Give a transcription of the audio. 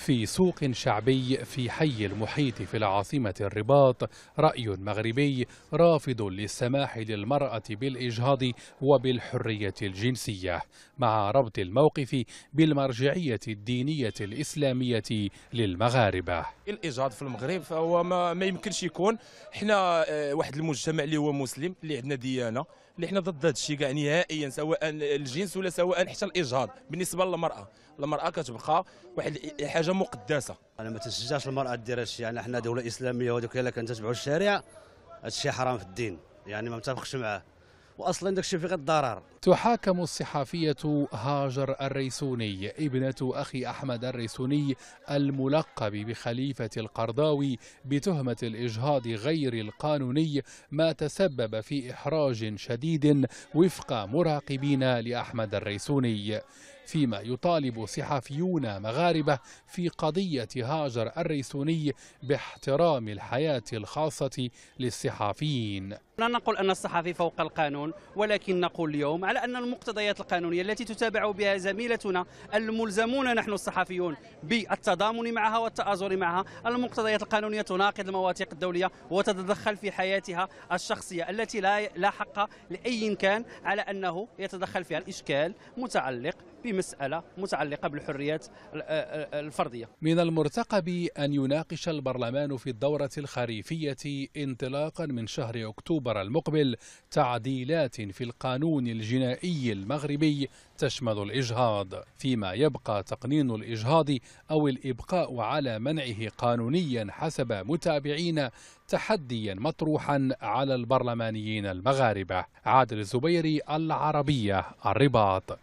في سوق شعبي في حي المحيط في العاصمة الرباط رأي مغربي رافض للسماح للمرأة بالإجهاض وبالحرية الجنسية مع ربط الموقف بالمرجعية الدينية الإسلامية للمغاربة. الإجهاض في المغرب فهو ما, ما يمكنش يكون. حنا آه، واحد المجتمع اللي هو مسلم اللي عندنا ديانة اللي حنا ضد هذا الشيء كاع نهائيا سواء الجنس ولا سواء حتى الإجهاض. بالنسبة للمرأة المرأة كتبقى واحد حاجة مقدسة. أنا ما تنشجعش المرأة دير هادشي يعني حنا دولة إسلامية وهذوك إلا كنتبعوا الشريعة هادشي حرام في الدين يعني ما متفقش معاه. واصلا داكشي فيه غير الضرر. تحاكم الصحفية هاجر الريسوني ابنة أخي أحمد الريسوني الملقب بخليفة القرضاوي بتهمة الإجهاض غير القانوني ما تسبب في إحراج شديد وفق مراقبين لأحمد الريسوني. فيما يطالب صحفيون مغاربة في قضية هاجر الريسوني باحترام الحياة الخاصة للصحفيين. لا نقول أن الصحفي فوق القانون ولكن نقول اليوم على أن المقتضيات القانونية التي تتابع بها زميلتنا الملزمون نحن الصحفيون بالتضامن معها والتآزر معها المقتضيات القانونية تناقض المواثيق الدولية وتتدخل في حياتها الشخصية التي لا لا حق لأي كان على أنه يتدخل فيها. الإشكال متعلق بمسألة متعلقة بالحريات الفردية. من المرتقب أن يناقش البرلمان في الدورة الخريفية انطلاقا من شهر أكتوبر المقبل تعديلات في القانون الجنائي المغربي تشمل الإجهاض فيما يبقى تقنين الإجهاض أو الإبقاء على منعه قانونيا حسب متابعين تحديا مطروحا على البرلمانيين المغاربة. عادل الزبيري العربية الرباط.